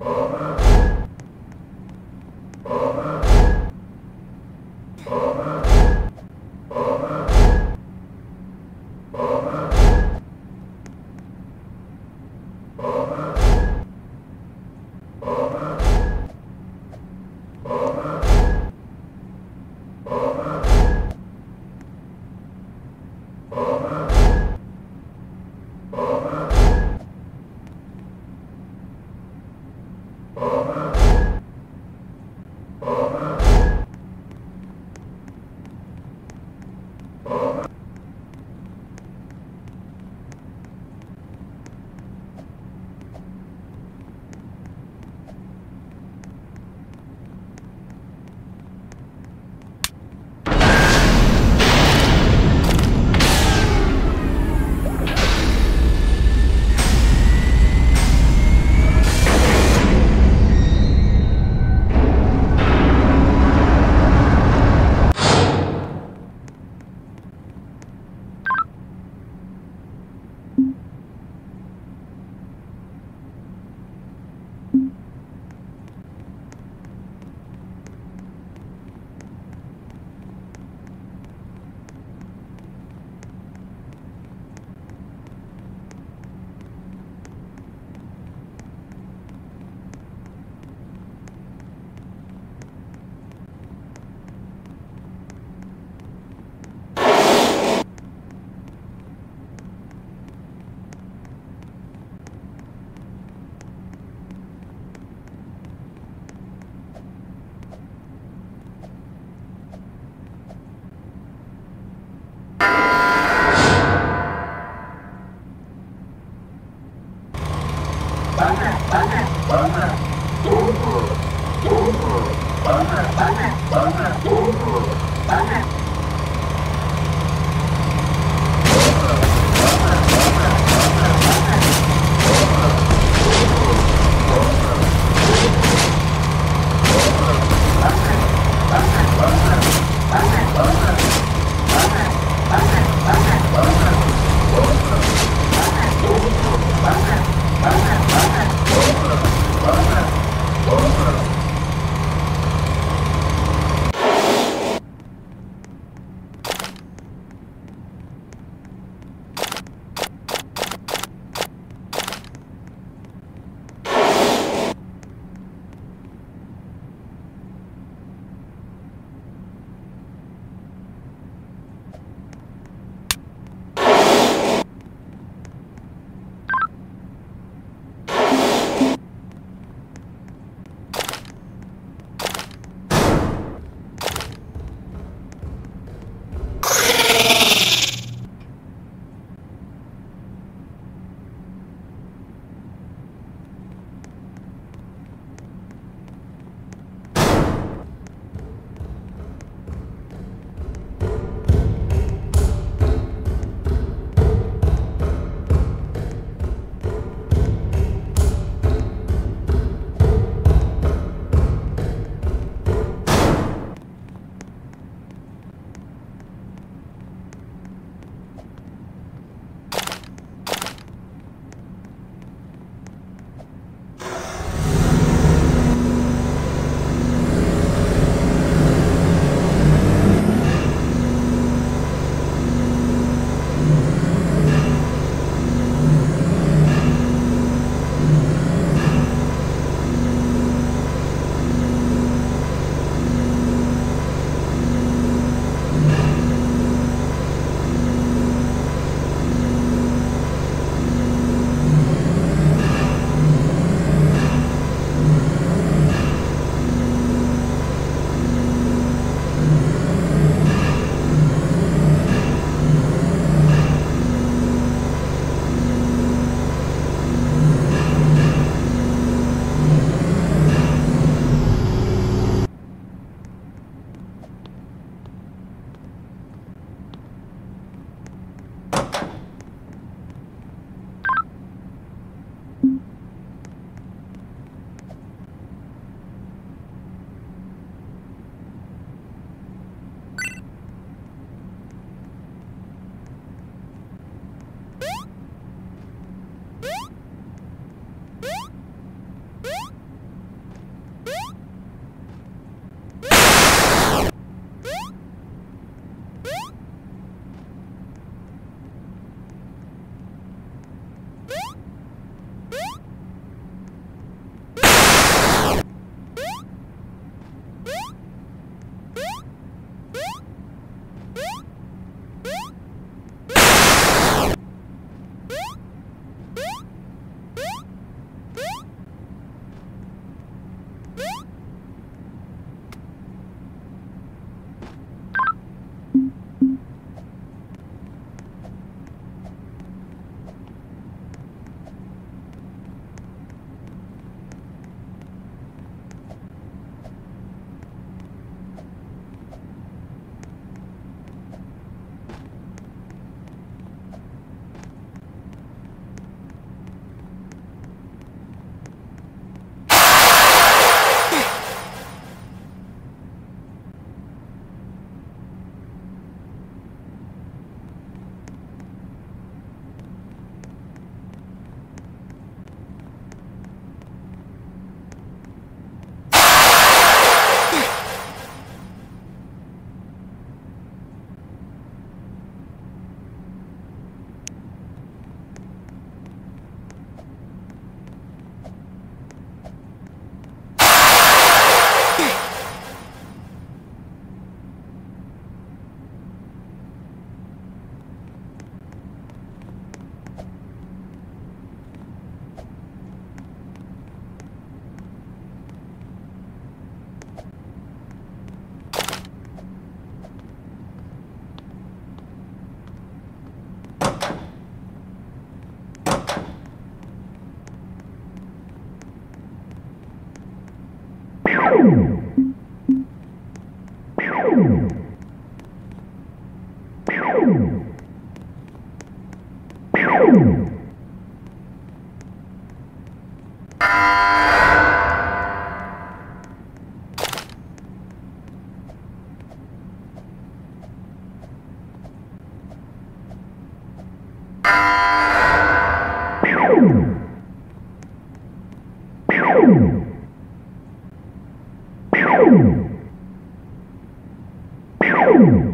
Amém. Pew! You